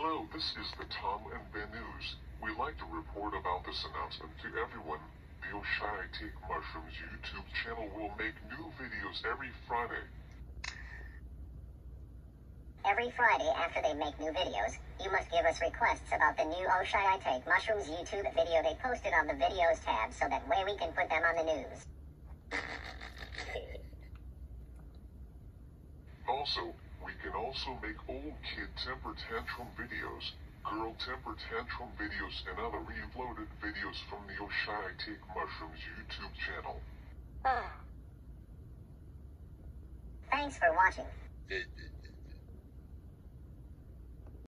Hello, this is the Tom and Ben News. We'd like to report about this announcement to everyone. The Oshai Take Mushrooms YouTube channel will make new videos every Friday. Every Friday after they make new videos, you must give us requests about the new Oh Should I Take Mushrooms YouTube video they posted on the videos tab so that way we can put them on the news. Also, we can also make old kid temper tantrum videos, girl temper tantrum videos, and other reloaded videos from the Oshai Take Mushrooms YouTube channel. Thanks for watching. It- it-